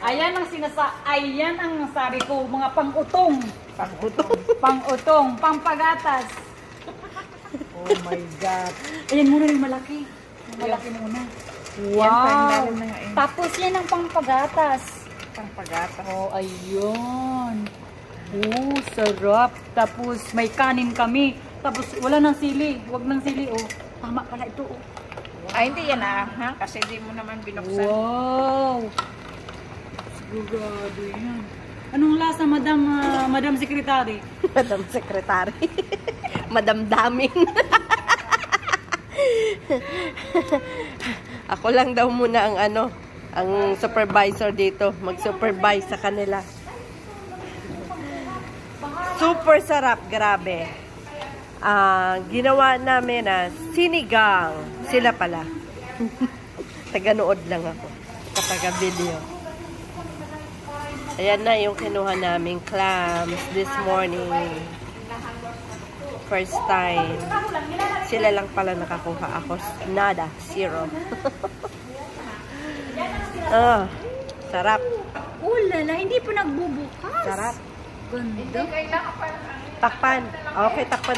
Ayan ang sinasa, ayan ang sabi ko, mga pang-utong. Pangutong. Pang-utong, pang-pagatas. Oh my God. Ayan muna yung malaki. Yung malaki muna. Yan Wow. lalim na nga. Tapos yan ang pang-pagatas. Pangpagata. Oh, ayun. Oh, sarap. Tapos may kanin kami. Tapos wala nang sili. Wag nang sili, oh. Tama pala ito, oh. Ay, hindi yan ah. Ha? Kasi di mo naman binuksan. Wow! Sigurado yan. Anong lasa, Madam, ah, Madam Secretary? Madam Secretary. Madam Daming. Ako lang daw muna ang ano, ang supervisor dito. Mag-supervise sa kanila. Super sarap, grabe. Ah, ginawa namin na sinigang. Sila pala. Taganood lang ako. Kapag video. Ayan na yung kinuha naming clams this morning. First time. Sila lang pala nakakuha. Ako, nada. Zero. ah, sarap. Oh, lala, hindi pa nagbubukas. Sarap. Ganda. Takpan. Okay, takpan